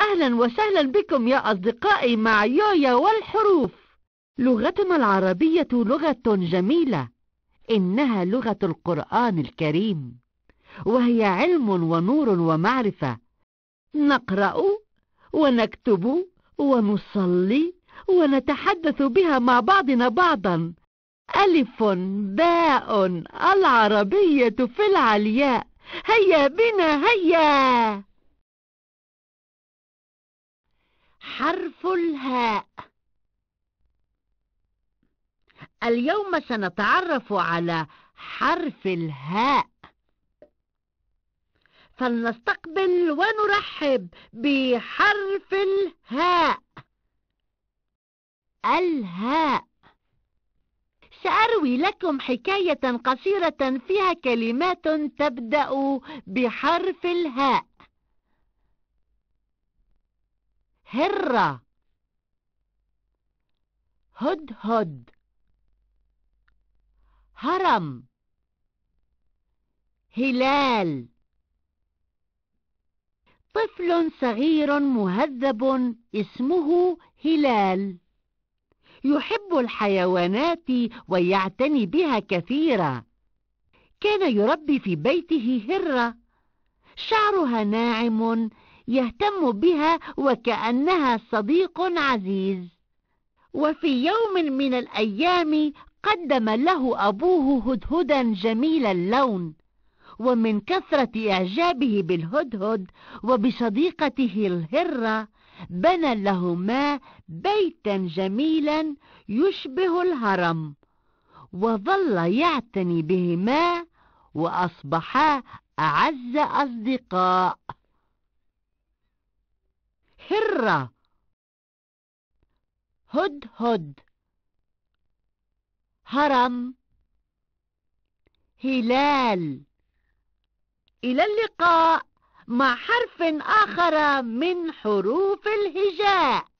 أهلا وسهلا بكم يا أصدقائي مع يويا والحروف. لغتنا العربية لغة جميلة إنها لغة القرآن الكريم وهي علم ونور ومعرفة. نقرأ ونكتب ونصلي ونتحدث بها مع بعضنا بعضا. ألف باء العربية في العلياء. هيا بنا هيا! حرف الهاء. اليوم سنتعرف على حرف الهاء. فلنستقبل ونرحب بحرف الهاء. الهاء. سأروي لكم حكاية قصيرة فيها كلمات تبدأ بحرف الهاء. هرة. هدهد هرم. هلال. طفل صغير مهذب اسمه هلال. يحب الحيوانات ويعتني بها كثيرا. كان يربي في بيته هرة. شعرها ناعم يهتم بها وكأنها صديق عزيز. وفي يوم من الأيام قدم له أبوه هدهدا جميل اللون ومن كثرة إعجابه بالهدهد وبصديقته الهرة بنى لهما بيتا جميلا يشبه الهرم وظل يعتني بهما وأصبحا أعز أصدقاء. هرة هدهد هرم. هلال. إلى اللقاء مع حرف آخر من حروف الهجاء.